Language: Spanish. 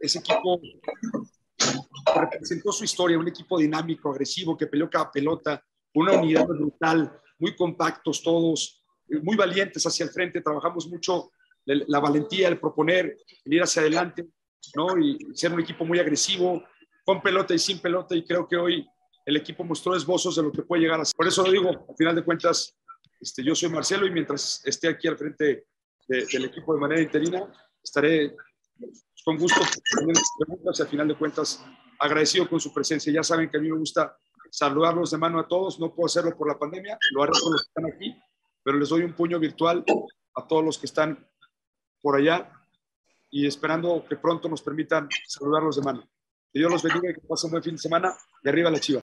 ese equipo representó su historia, un equipo dinámico, agresivo, que peleó cada pelota, una unidad brutal, muy compactos todos, muy valientes hacia el frente, trabajamos mucho la valentía, el proponer, el ir hacia adelante, ¿no? Y ser un equipo muy agresivo, con pelota y sin pelota, y creo que hoy el equipo mostró esbozos de lo que puede llegar a ser. Por eso lo digo, al final de cuentas, este, yo soy Marcelo y mientras esté aquí al frente del equipo de manera interina, estaré con gusto preguntas y al final de cuentas agradecido con su presencia. Ya saben que a mí me gusta saludarlos de mano a todos, no puedo hacerlo por la pandemia, lo haré con los que están aquí, pero les doy un puño virtual a todos los que están por allá y esperando que pronto nos permitan saludarlos de mano. Que Dios los bendiga y que pasen un buen fin de semana. De arriba la chiva.